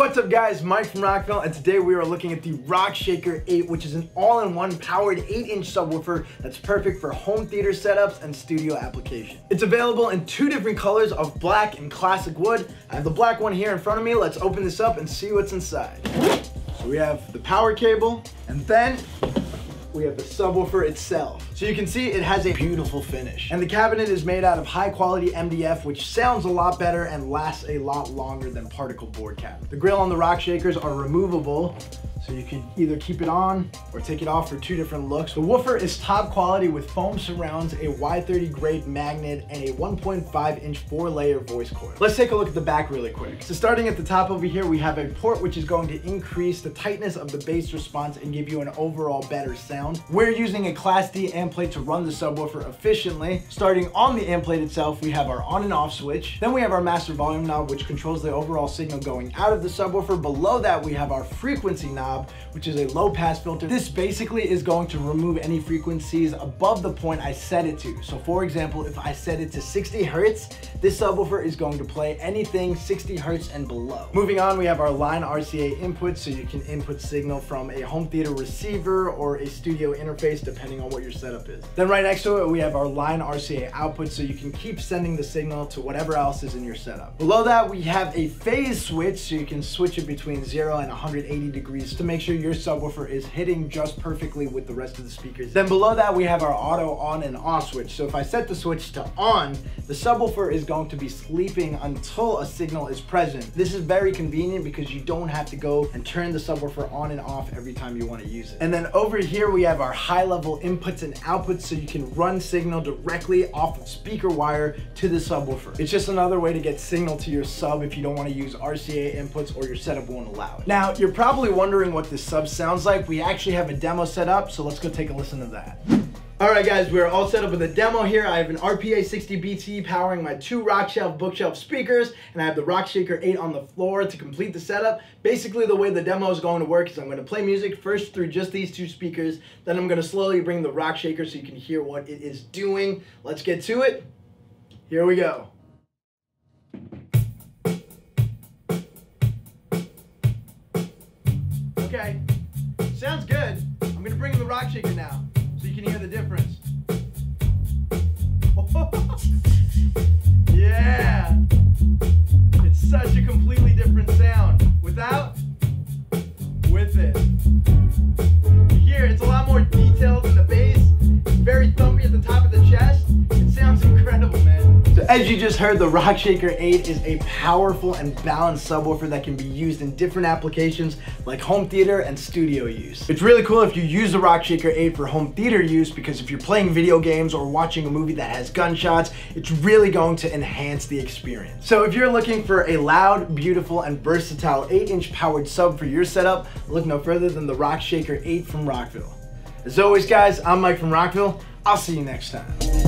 What's up guys, Mike from Rockville, and today we are looking at the Rockshaker 8, which is an all-in-one powered 8-inch subwoofer that's perfect for home theater setups and studio application. It's available in two different colors of black and classic wood. I have the black one here in front of me. Let's open this up and see what's inside. So we have the power cable, and then we have the subwoofer itself. So you can see it has a beautiful finish. And the cabinet is made out of high quality MDF, which sounds a lot better and lasts a lot longer than particle board cabinet. The grill on the rock shakers are removable, so you can either keep it on or take it off for two different looks. The woofer is top quality with foam surrounds, a Y30 grade magnet, and a 1.5 inch four layer voice coil. Let's take a look at the back really quick. So starting at the top over here, we have a port which is going to increase the tightness of the bass response and give you an overall better sound. We're using a Class D amp plate to run the subwoofer efficiently. Starting on the amp plate itself, we have our on and off switch. Then we have our master volume knob, which controls the overall signal going out of the subwoofer. Below that, we have our frequency knob, which is a low pass filter. This basically is going to remove any frequencies above the point I set it to. So for example, if I set it to 60 Hertz, this subwoofer is going to play anything 60 Hertz and below. Moving on, we have our line RCA input, so you can input signal from a home theater receiver or a studio interface, depending on what your setup is. Then right next to it, we have our line RCA output, so you can keep sending the signal to whatever else is in your setup. Below that, we have a phase switch, so you can switch it between 0 and 180 degrees to make sure your subwoofer is hitting just perfectly with the rest of the speakers. Then below that, we have our auto on and off switch. So if I set the switch to on, the subwoofer is going to be sleeping until a signal is present. This is very convenient because you don't have to go and turn the subwoofer on and off every time you want to use it. And then over here, we have our high level inputs and outputs so you can run signal directly off of speaker wire to the subwoofer. It's just another way to get signal to your sub if you don't want to use RCA inputs or your setup won't allow it. Now, you're probably wondering what this sub sounds like. We actually have a demo set up, so let's go take a listen to that. All right, guys, we're all set up with a demo here. I have an RPA 60BT powering my two Rockshelf bookshelf speakers, and I have the Rockshaker 8 on the floor to complete the setup. Basically, the way the demo is going to work is I'm going to play music first through just these two speakers, then I'm going to slowly bring the Rockshaker so you can hear what it is doing. Let's get to it. Here we go. Okay, sounds good. I'm going to bring the Rockshaker now can hear the difference. yeah! It's such a completely different sound. Without, with it. Hear it's a lot more detailed as you just heard, the Rockshaker 8 is a powerful and balanced subwoofer that can be used in different applications like home theater and studio use. It's really cool if you use the Rockshaker 8 for home theater use because if you're playing video games or watching a movie that has gunshots, it's really going to enhance the experience. So if you're looking for a loud, beautiful, and versatile 8-inch powered sub for your setup, look no further than the Rockshaker 8 from Rockville. As always guys, I'm Mike from Rockville. I'll see you next time.